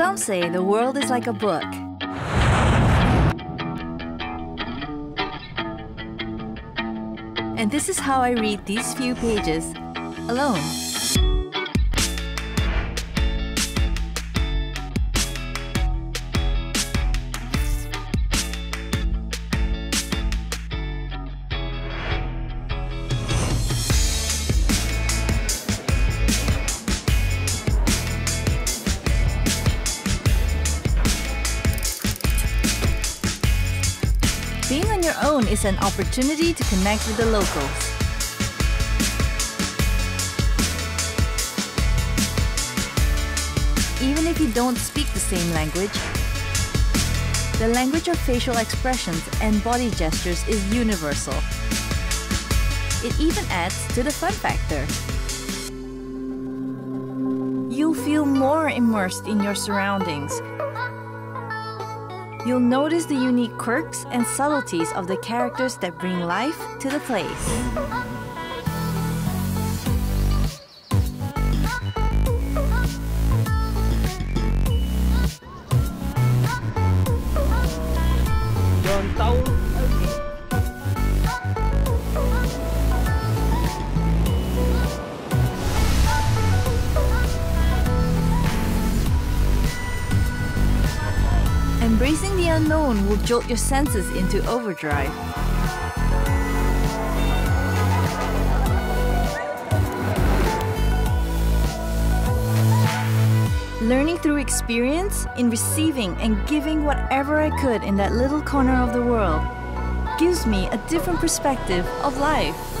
Some say the world is like a book. And this is how I read these few pages alone. Being on your own is an opportunity to connect with the locals. Even if you don't speak the same language, the language of facial expressions and body gestures is universal. It even adds to the fun factor. You'll feel more immersed in your surroundings You'll notice the unique quirks and subtleties of the characters that bring life to the place. Giòn Embracing the unknown will jolt your senses into overdrive. Learning through experience, in receiving and giving whatever I could in that little corner of the world, gives me a different perspective of life.